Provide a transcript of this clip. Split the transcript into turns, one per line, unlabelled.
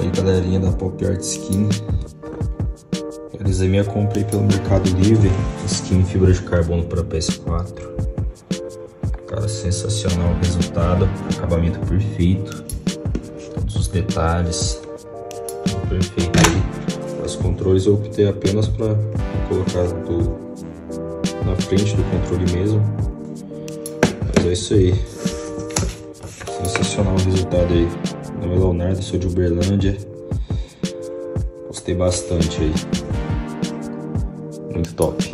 Aí galerinha da Pop Art Skin. Realizei minha compra aí pelo Mercado Livre Skin fibra de carbono para PS4 Cara, sensacional o resultado Acabamento perfeito Todos os detalhes Tudo perfeito. Aí Os controles eu optei apenas para colocar do, na frente do controle mesmo. Mas é isso aí. Sensacional o resultado aí nome é Leonardo, sou de Uberlândia. Gostei bastante aí. Muito top.